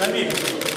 Amigos.